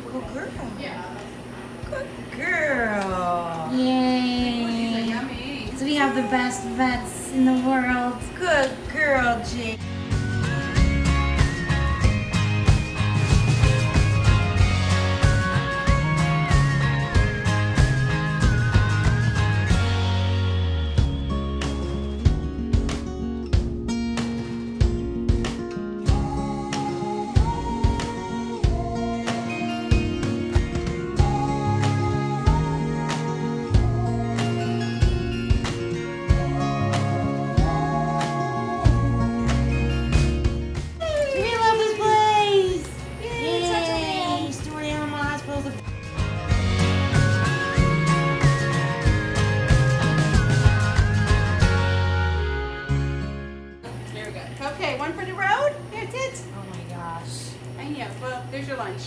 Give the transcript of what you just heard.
good girl. Yeah. Good girl. Yay! So we have the best vets in the world. Good girl, Jada. Know. Well, there's your lunch.